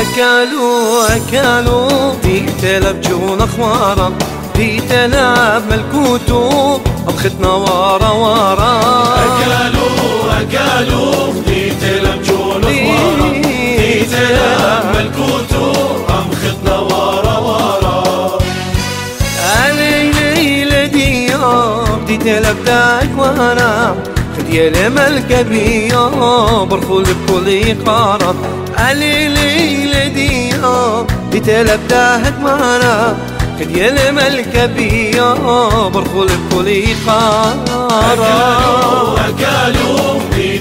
أكلوا أكلوا في تلب جون أخوارا في تلب ملكوتو أبختنا ورا ورا أكلوا أكلوا في تلب جون أخوارا في تلب ملكوتو أبختنا ورا ورا علي ليلة ديار داك خدي لملك بيا برخول بكل قارة علي ليلة ديار دي تلب داك وأنا خدي لملك بيا برخول بكل قارة أكلوا أكلوا في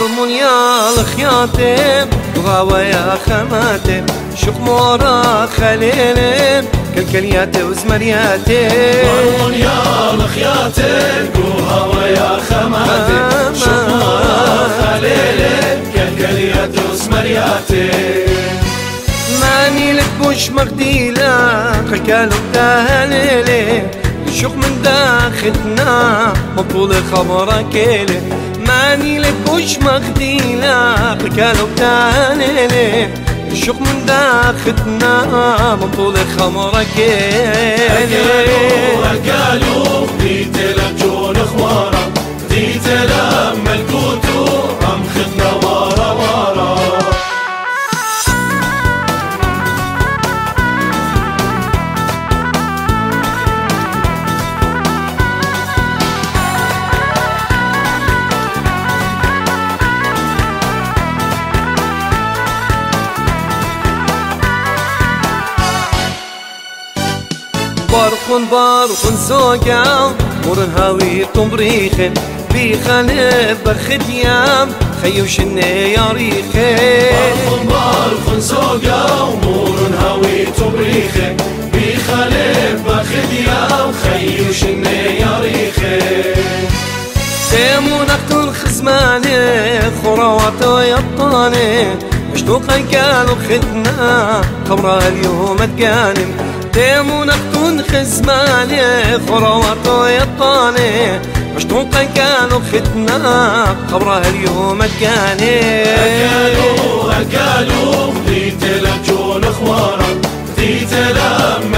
مرمون يا الخياتم وغاوى يا خماتم شوق مورا خليلم كالكليات وزمرياتم مرمون يا لخياتك وهوا يا خماتك شكورا خليلك كالكليات وسمرياتك ماني لك بوش مغديلة خكالو تهليلي شوق من داخلنا مطول خبرك إلي ماني لك بوش مغديلة خكالو تهليلي شوق من داخلنا مطول خمرك أكلوا أكلوا في تلم جون خوارا في تلم بارخون بارخون سوقا مرن هاوي طمريخن بيخالف بخديام خيوش يا ريخن بارخن بارخن سوقا ومور هاوي تبريخه بخلف بخديا وخيوش يا ريخه سيمو نقتل خزماني خراوات يطاني مشتوقا قالوا خدنا خبرها اليوم تقانم ديمو نقتل خزماني خراوات يطاني مشتوقا قالوا خدنا خبرها اليوم تقانم أكلوا أكلوا في تلم جون خوارا في تلم